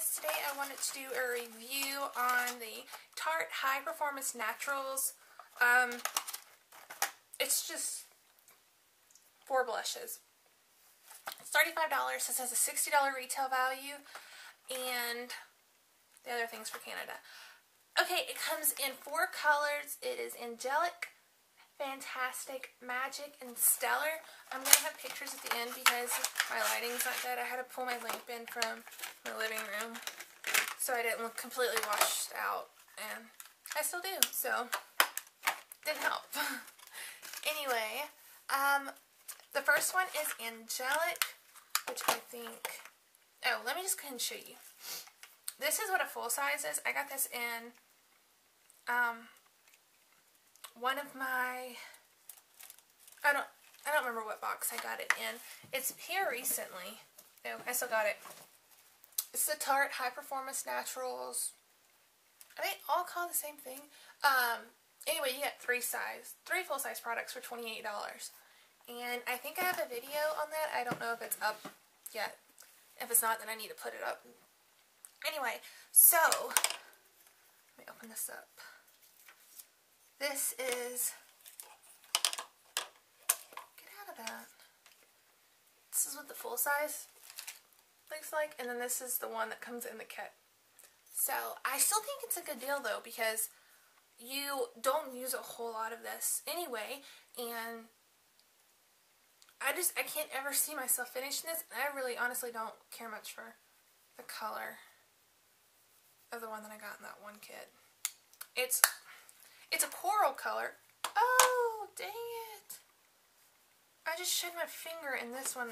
guys. Today I wanted to do a review on the Tarte High Performance Naturals. Um, it's just four blushes. It's $35. This has a $60 retail value and the other things for Canada. Okay, it comes in four colors. It is Angelic, Fantastic, Magic, and Stellar. I'm going to have pictures at the end because my lighting's not good. I had to pull my lamp in from my living room so I didn't look completely washed out. And I still do, so didn't help. anyway, um, the first one is Angelic, which I think... Oh, let me just go ahead and show you. This is what a full size is. I got this in um, one of my... I don't I don't remember what box I got it in. It's here recently. No, I still got it. It's the Tarte High Performance Naturals. Are they all called the same thing? Um, anyway, you get three size, three full-size products for $28. And I think I have a video on that. I don't know if it's up yet. If it's not, then I need to put it up. Anyway, so, let me open this up. This is, get out of that. This is what the full size looks like, and then this is the one that comes in the kit. So, I still think it's a good deal though, because you don't use a whole lot of this anyway, and I just, I can't ever see myself finishing this, and I really honestly don't care much for the color of the one that I got in that one kit. It's, it's a coral color. Oh, dang it. I just shed my finger in this one,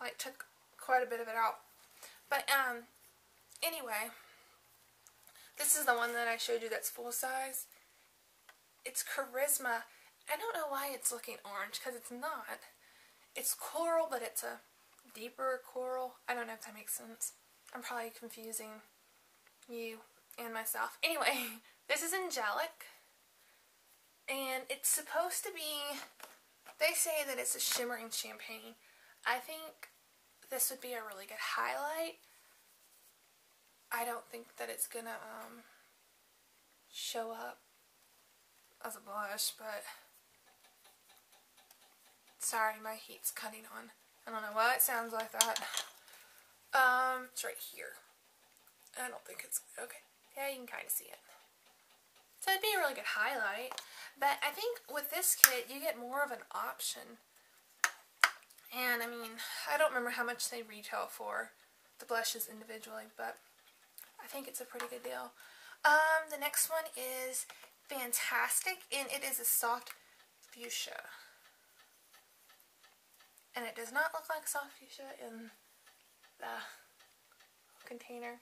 like, took quite a bit of it out. But, um, anyway, this is the one that I showed you that's full size. It's Charisma. I don't know why it's looking orange, because it's not. It's coral, but it's a deeper coral. I don't know if that makes sense. I'm probably confusing you and myself. Anyway, this is Angelic. And it's supposed to be, they say that it's a shimmering champagne. I think this would be a really good highlight. I don't think that it's gonna um, show up as a blush, but sorry, my heat's cutting on. I don't know why it sounds like that. Um, it's right here. I don't think it's, okay. Yeah, you can kind of see it. So it'd be a really good highlight. But I think with this kit, you get more of an option. And, I mean, I don't remember how much they retail for the blushes individually, but I think it's a pretty good deal. Um, the next one is Fantastic, and it is a soft fuchsia. And it does not look like soft fuchsia in the container.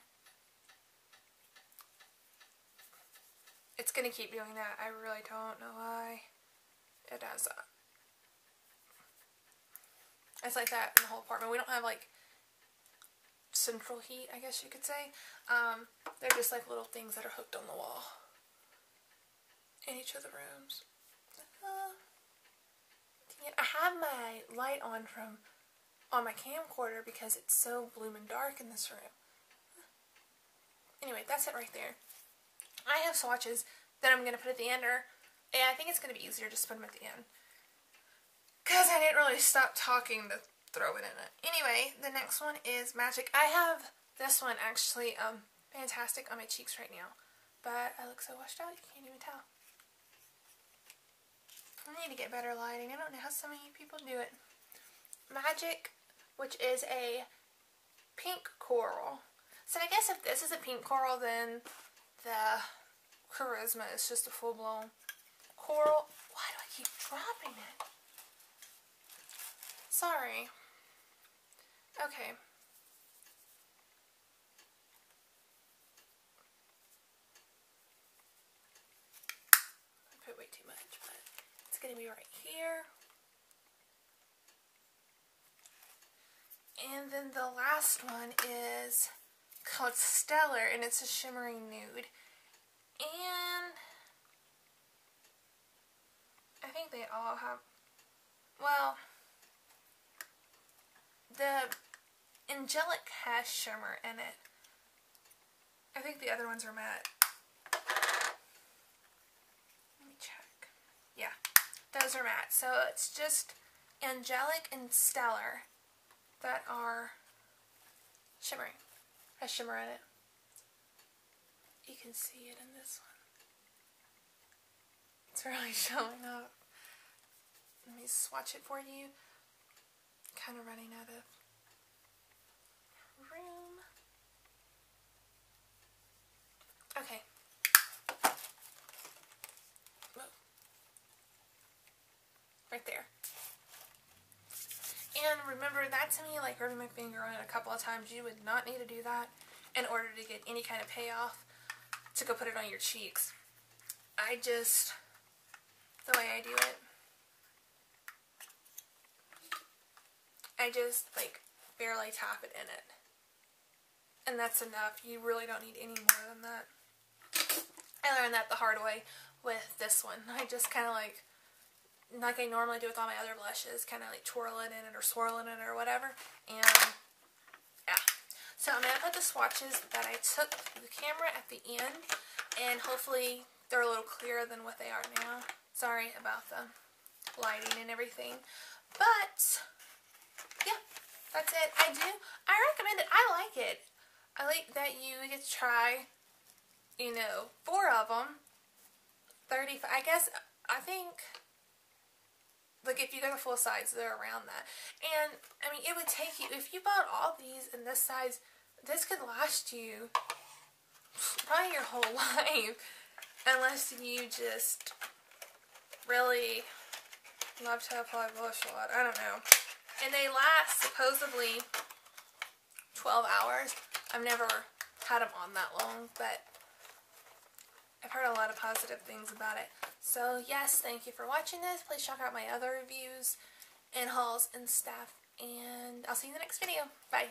It's going to keep doing that. I really don't know why it does that. It's like that in the whole apartment. We don't have like central heat, I guess you could say. Um, they're just like little things that are hooked on the wall in each of the rooms. Uh, I have my light on from on my camcorder because it's so blooming dark in this room. Anyway, that's it right there. I have swatches that I'm going to put at the end, or, and I think it's going to be easier to put them at the end. Because I didn't really stop talking to throw it in it. Anyway, the next one is Magic. I have this one actually um, fantastic on my cheeks right now. But I look so washed out, you can't even tell. I need to get better lighting. I don't know how so many people do it. Magic, which is a pink coral. So I guess if this is a pink coral, then the Charisma is just a full-blown coral. Why do I keep dropping it? Sorry. Okay. I put way too much, but it's going to be right here. And then the last one is called Stellar, and it's a shimmering nude. And I think they all have, well, the Angelic has shimmer in it. I think the other ones are matte. Let me check. Yeah, those are matte. So it's just Angelic and Stellar that are shimmering. Has shimmer in it. You can see it in this one. It's really showing up. Let me swatch it for you. Kind of running out of room. Okay. Right there. And remember, that to me, like hurting my finger on it a couple of times, you would not need to do that in order to get any kind of payoff to go put it on your cheeks. I just, the way I do it, I just like barely tap it in it. And that's enough. You really don't need any more than that. I learned that the hard way with this one. I just kind of like, like I normally do with all my other blushes, kind of like twirling it in it or swirling in it or whatever. And. So I'm going to put the swatches that I took the camera at the end. And hopefully they're a little clearer than what they are now. Sorry about the lighting and everything. But, yeah, that's it. I do, I recommend it. I like it. I like that you get to try, you know, four of them. 35, I guess, I think, like if you go to full size, they're around that. And, I mean, it would take you, if you bought all these in this size, this could last you probably your whole life. Unless you just really love to apply blush a lot. I don't know. And they last supposedly 12 hours. I've never had them on that long, but I've heard a lot of positive things about it. So yes, thank you for watching this. Please check out my other reviews and hauls and stuff. And I'll see you in the next video. Bye.